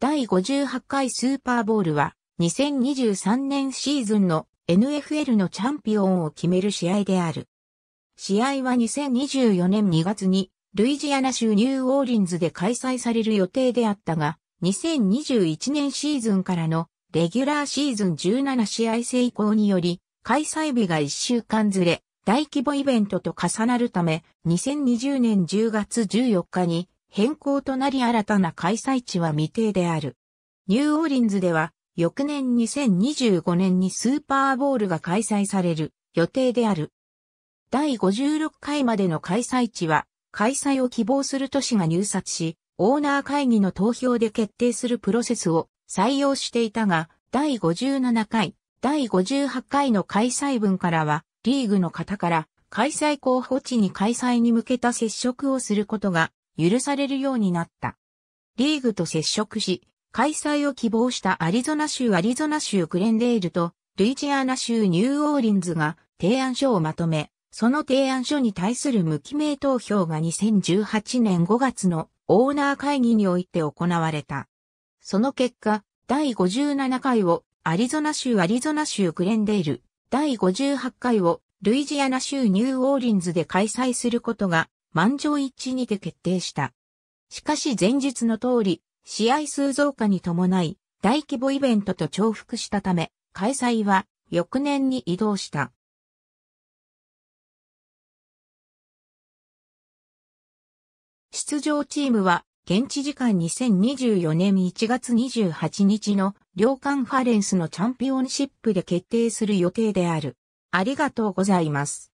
第58回スーパーボールは2023年シーズンの NFL のチャンピオンを決める試合である。試合は2024年2月にルイジアナ州ニューオーリンズで開催される予定であったが、2021年シーズンからのレギュラーシーズン17試合成功により、開催日が1週間ずれ、大規模イベントと重なるため、2020年10月14日に変更となり新たな開催地は未定である。ニューオーリンズでは、翌年2025年にスーパーボールが開催される予定である。第56回までの開催地は、開催を希望する都市が入札し、オーナー会議の投票で決定するプロセスを採用していたが、第57回、第58回の開催分からは、リーグの方から開催候補地に開催に向けた接触をすることが許されるようになった。リーグと接触し、開催を希望したアリゾナ州アリゾナ州クレンデールとルイジアナ州ニューオーリンズが提案書をまとめ、その提案書に対する無記名投票が2018年5月のオーナー会議において行われた。その結果、第57回をアリゾナ州アリゾナ州クレンデール、第58回をルイジアナ州ニューオーリンズで開催することが満場一致にて決定した。しかし前日の通り、試合数増加に伴い、大規模イベントと重複したため、開催は翌年に移動した。出場チームは、現地時間2024年1月28日の両カンファレンスのチャンピオンシップで決定する予定である。ありがとうございます。